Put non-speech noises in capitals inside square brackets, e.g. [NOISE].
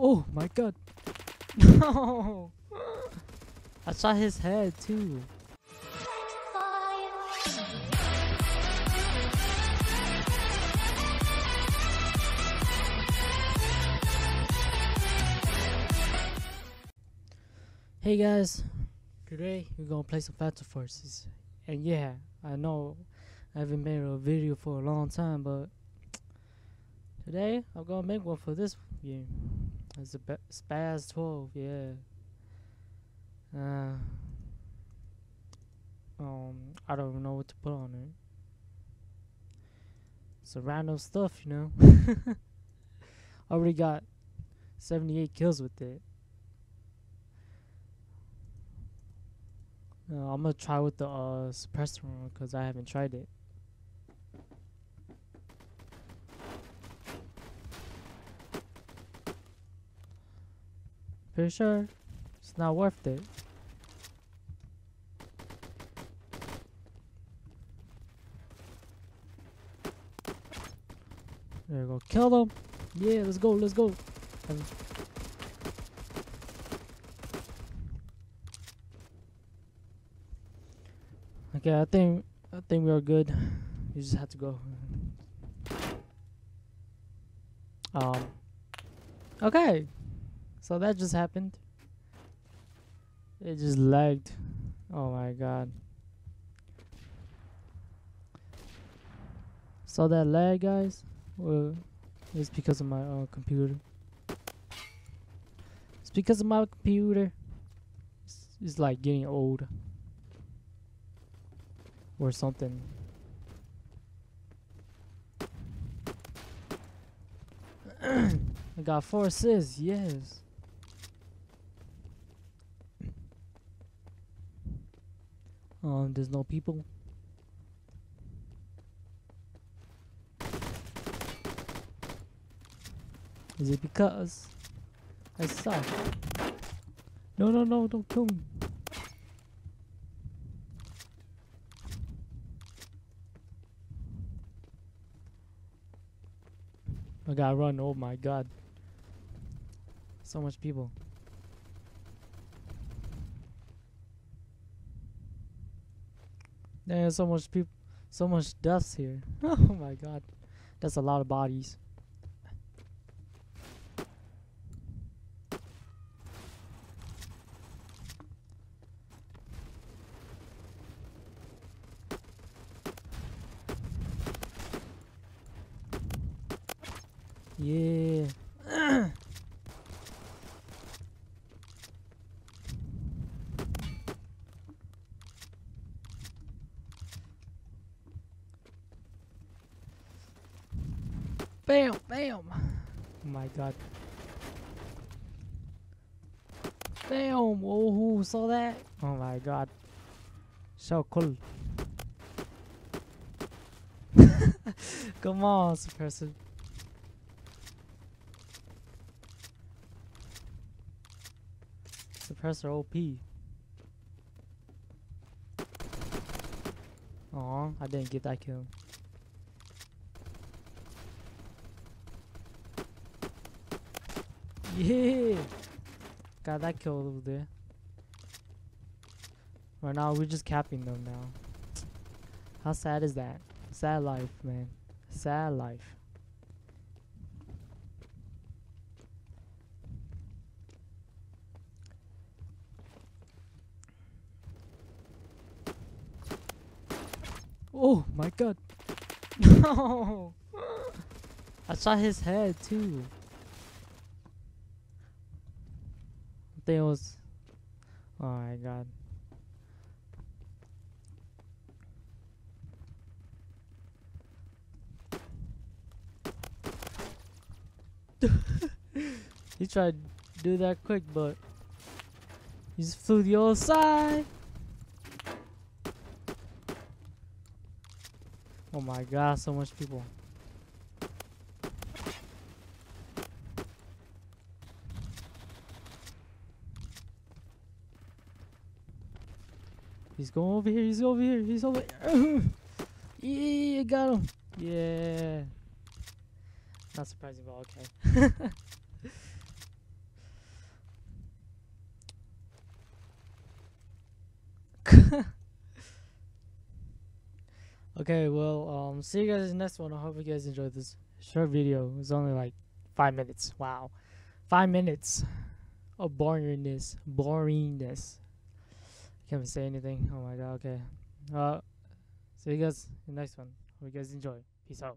Oh my god. [LAUGHS] No. I saw his head too. Hey guys, today we're gonna play some Battle Forces, and yeah, I know I haven't made a video for a long time, but today I'm gonna make one for this game. It's a Spas 12, yeah. Uh, um, I don't even know what to put on it. Some random stuff, you know. [LAUGHS] Already got 78 kills with it. Uh, I'm gonna try with the uh, suppressor one because I haven't tried it. Pretty sure it's not worth it. There we go. Kill them. Yeah, let's go. Let's go. Um, Okay, I think I think we are good. You just have to go. Um. Okay, so that just happened. It just lagged. Oh my god. Saw that lag, guys? Well, it's because of my uh, computer. It's because of my computer. It's, it's like getting old or something. [COUGHS] I got four assists, yes. Um, there's no people. Is it because I suck? No, no, no, don't kill me. I gotta run. Oh my god. So much people. There's so much people. So much dust here. [LAUGHS] oh my god. That's a lot of bodies. Yeah. Bam, bam. Oh my god. Bam. Oh, who saw that? Oh my god. So cool. [LAUGHS] Come on, suppressor. Suppressor OP. Aw, I didn't get that kill. Yeah! Got that kill over there. Right now, we're just capping them now. How sad is that? Sad life, man. Sad life. Oh my god. [LAUGHS] No! I saw his head too. Was. Oh my god. [LAUGHS] he tried to do that quick, but he just flew the other side. Oh my god, so much people. He's going over here. He's over here. He's over here. [LAUGHS] yeah, got him. Yeah. Not surprising, but okay. [LAUGHS] okay, well, um, see you guys in the next one. I hope you guys enjoyed this short video. It was only like five minutes. Wow. Five minutes of boringness. Boringness. Can't say anything. Oh my god. Okay. Uh, see you guys in the next one. Hope you guys enjoy. Peace out.